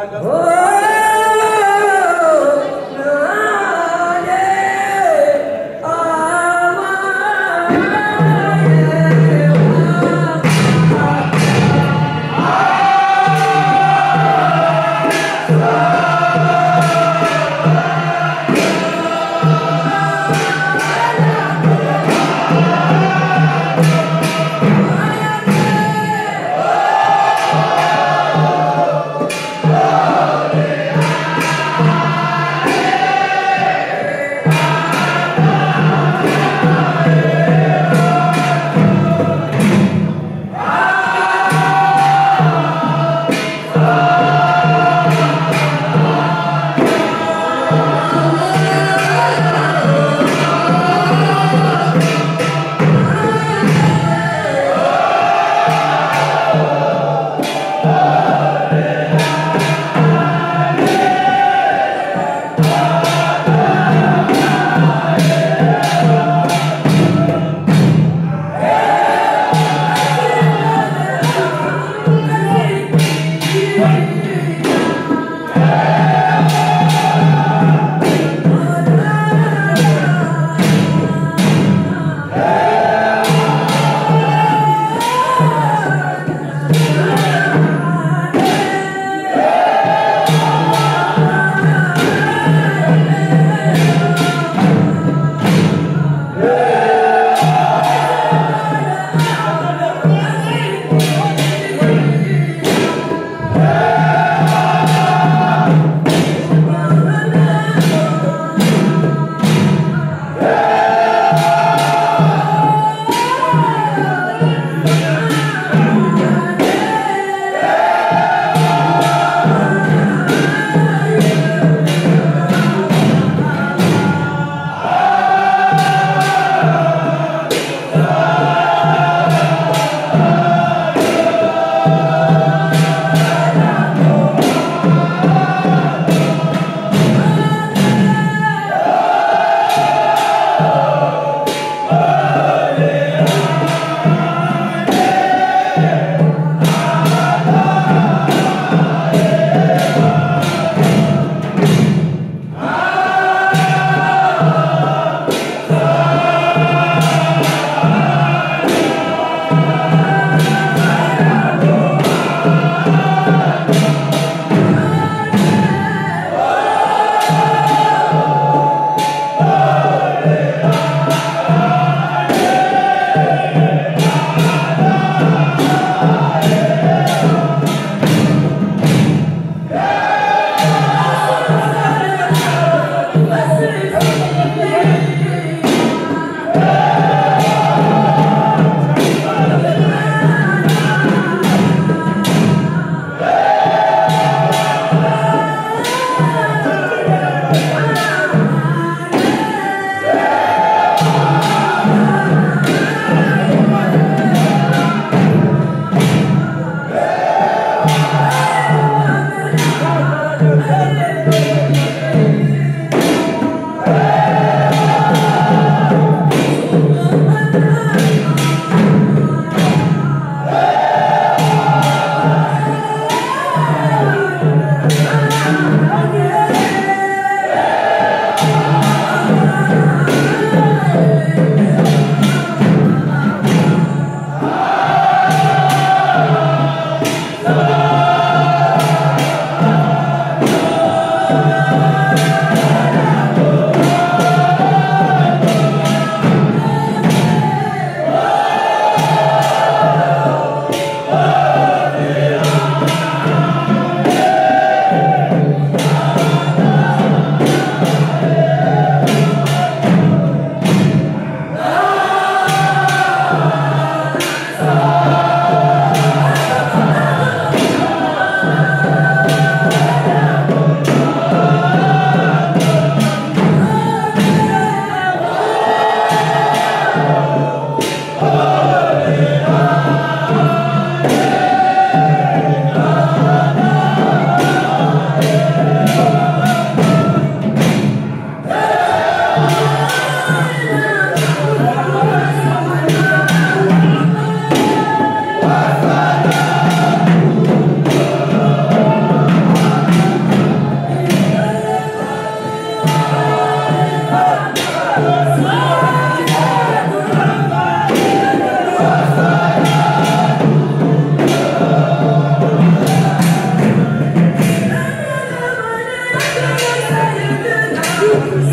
Oh,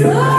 Amen.